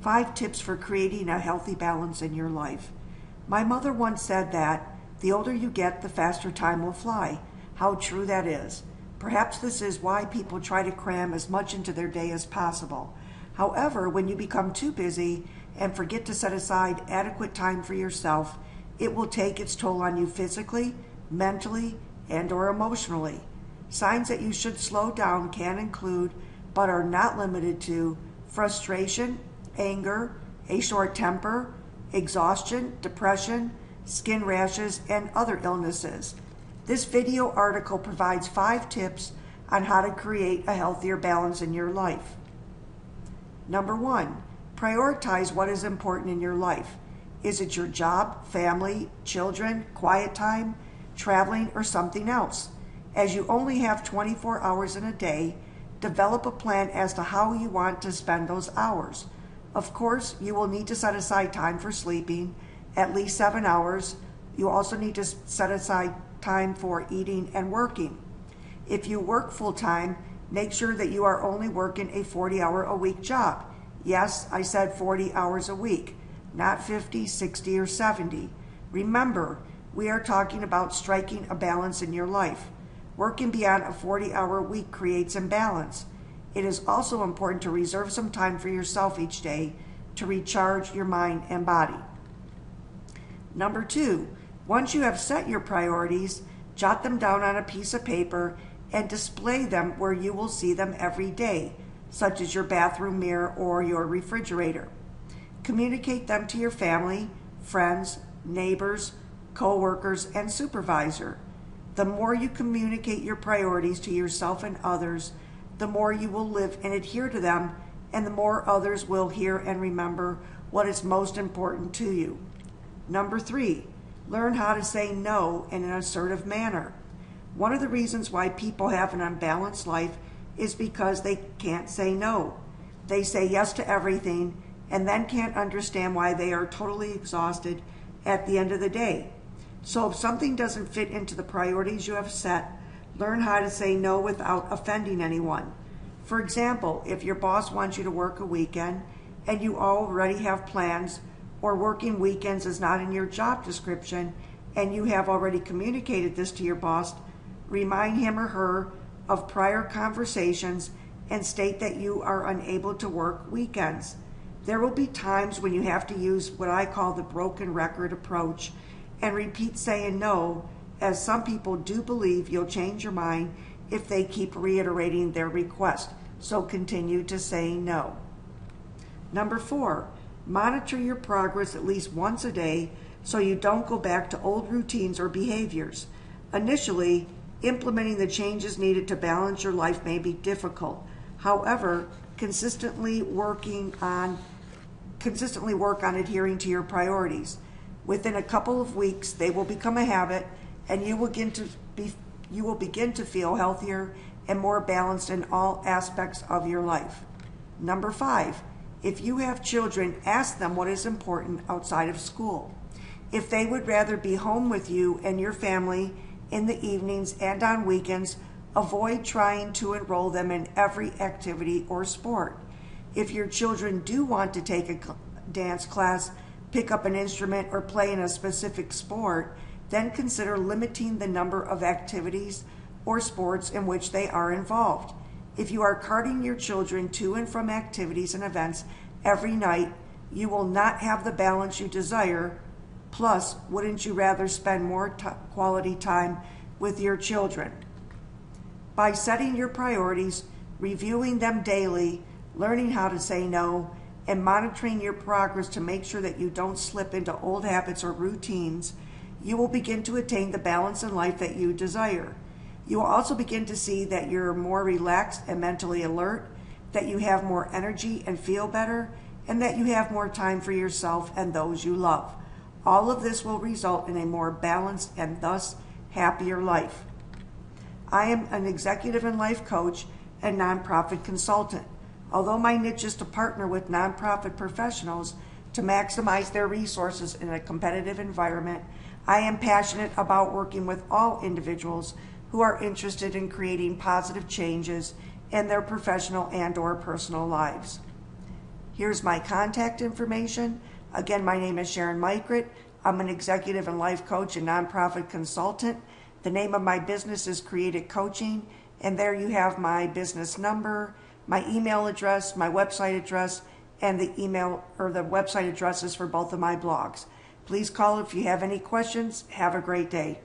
Five tips for creating a healthy balance in your life. My mother once said that the older you get, the faster time will fly. How true that is. Perhaps this is why people try to cram as much into their day as possible. However, when you become too busy and forget to set aside adequate time for yourself, it will take its toll on you physically, mentally, and or emotionally. Signs that you should slow down can include, but are not limited to, frustration, anger, a short temper, exhaustion, depression, skin rashes, and other illnesses. This video article provides five tips on how to create a healthier balance in your life. Number one, prioritize what is important in your life. Is it your job, family, children, quiet time, traveling, or something else? As you only have 24 hours in a day, develop a plan as to how you want to spend those hours. Of course, you will need to set aside time for sleeping, at least seven hours. You also need to set aside time for eating and working. If you work full time, make sure that you are only working a 40 hour a week job. Yes, I said 40 hours a week, not 50, 60, or 70. Remember, we are talking about striking a balance in your life. Working beyond a 40 hour week creates imbalance. It is also important to reserve some time for yourself each day to recharge your mind and body. Number two, once you have set your priorities, jot them down on a piece of paper and display them where you will see them every day, such as your bathroom mirror or your refrigerator. Communicate them to your family, friends, neighbors, co workers, and supervisor. The more you communicate your priorities to yourself and others, the more you will live and adhere to them, and the more others will hear and remember what is most important to you. Number three, learn how to say no in an assertive manner. One of the reasons why people have an unbalanced life is because they can't say no. They say yes to everything and then can't understand why they are totally exhausted at the end of the day. So if something doesn't fit into the priorities you have set, Learn how to say no without offending anyone. For example, if your boss wants you to work a weekend and you already have plans, or working weekends is not in your job description, and you have already communicated this to your boss, remind him or her of prior conversations and state that you are unable to work weekends. There will be times when you have to use what I call the broken record approach and repeat saying no as some people do believe you'll change your mind if they keep reiterating their request. So continue to say no. Number four, monitor your progress at least once a day so you don't go back to old routines or behaviors. Initially, implementing the changes needed to balance your life may be difficult. However, consistently working on consistently work on adhering to your priorities. Within a couple of weeks, they will become a habit and you will begin to be you will begin to feel healthier and more balanced in all aspects of your life. Number 5, if you have children, ask them what is important outside of school. If they would rather be home with you and your family in the evenings and on weekends, avoid trying to enroll them in every activity or sport. If your children do want to take a dance class, pick up an instrument, or play in a specific sport, then consider limiting the number of activities or sports in which they are involved. If you are carting your children to and from activities and events every night, you will not have the balance you desire. Plus, wouldn't you rather spend more t- quality time with your children? By setting your priorities, reviewing them daily, learning how to say no, and monitoring your progress to make sure that you don't slip into old habits or routines, you will begin to attain the balance in life that you desire. You will also begin to see that you're more relaxed and mentally alert, that you have more energy and feel better, and that you have more time for yourself and those you love. All of this will result in a more balanced and thus happier life. I am an executive and life coach and nonprofit consultant. Although my niche is to partner with nonprofit professionals to maximize their resources in a competitive environment I am passionate about working with all individuals who are interested in creating positive changes in their professional and or personal lives. Here's my contact information. Again, my name is Sharon Mikrit. I'm an executive and life coach and nonprofit consultant. The name of my business is Create It Coaching, and there you have my business number, my email address, my website address, and the email or the website addresses for both of my blogs. Please call if you have any questions. Have a great day.